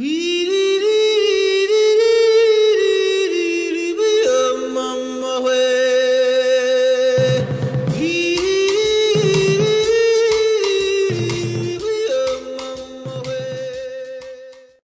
Whee!